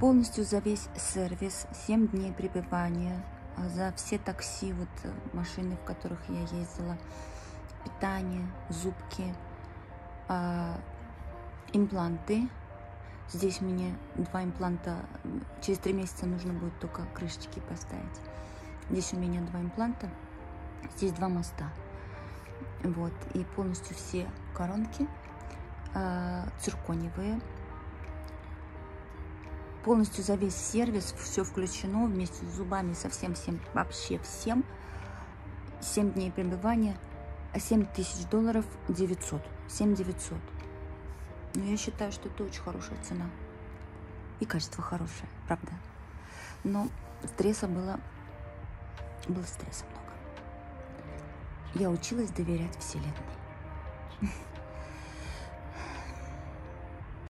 Полностью за весь сервис, 7 дней пребывания, а за все такси, вот э, машины, в которых я ездила, питание, зубки, а, импланты. Здесь мне два импланта, через три месяца нужно будет только крышечки поставить. Здесь у меня два импланта, здесь два моста. Вот, и полностью все коронки э, цирконевые. Полностью за весь сервис все включено вместе с зубами, со всем, всем, вообще всем. 7 дней пребывания, 7 тысяч долларов 900, 7 900. Но я считаю, что это очень хорошая цена. И качество хорошее, правда. Но стресса было, было стресса много. Я училась доверять Вселенной.